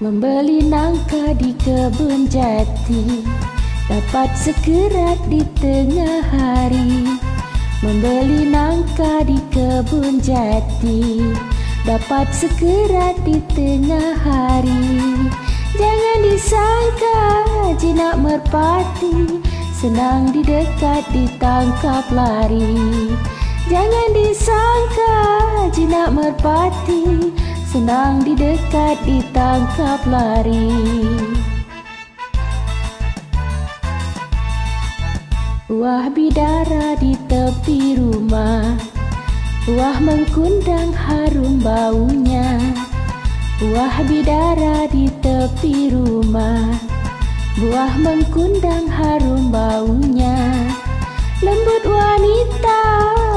Membeli nangka di kebun jati. Dapat sekerat di tengah hari. Membeli nangka di kebun jati. Dapat sekerat di tengah hari. Jangan disangka jinak merpati. Senang didekat ditangkap lari. Jangan disangka jinak merpati Senang didekat ditangkap lari. Buah bidara di tepi rumah. Buah mengkundang harum baunya. Buah bidara di tepi rumah. Buah mengkundang harum baunya. Lembut wanita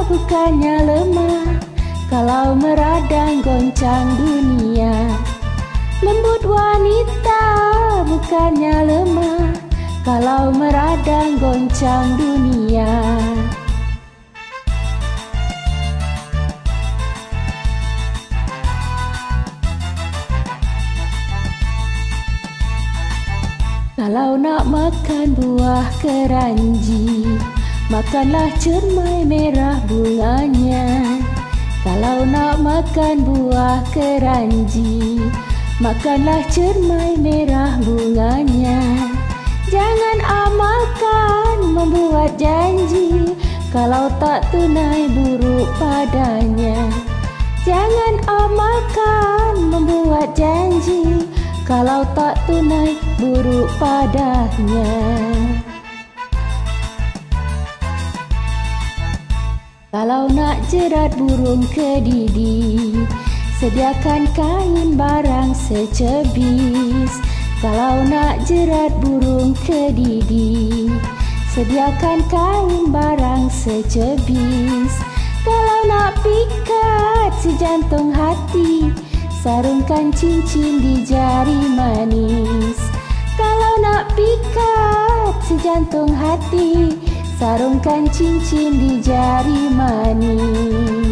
bukannya lemah kalau meradang goncang dunia Lembut wanita bukannya lemah. Kalau meradang goncang dunia. Kalau nak makan buah keranji Makanlah cermai merah bunganya makan buah keranji. Makanlah cermai merah bunganya. Jangan amalkan membuat janji Kalau tak tunai buruk padanya. Jangan amalkan membuat janji Kalau tak tunai buruk padanya Kalau nak jerat burung kedidi Sediakan kain barang secebis. Kalau nak jerat burung kedidi Sediakan kain barang secebis. Kalau nak pikat si jantung hati Sarungkan cincin di jari manis. Kalau nak pikat si jantung hati Sarungkan cincin di jari manis